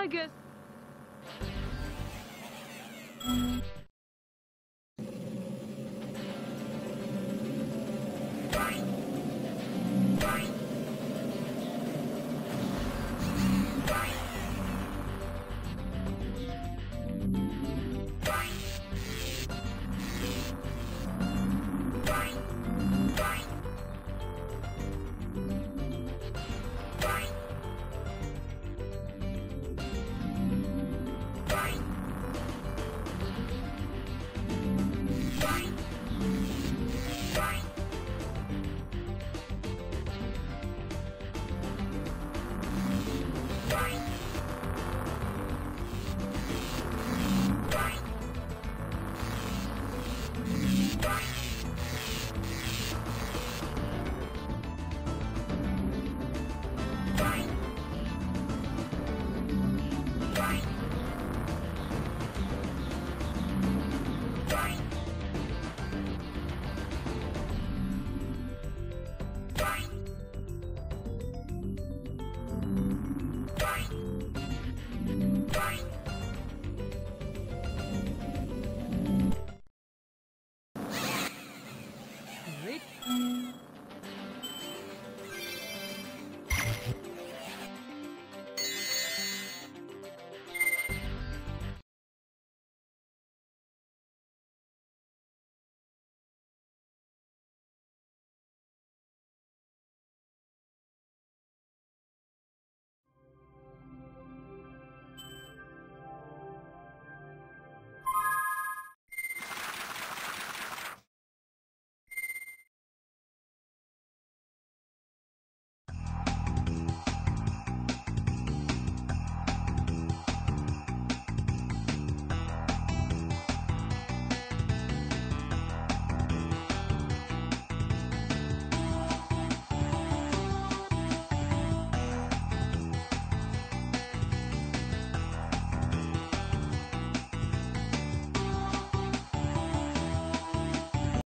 August. guess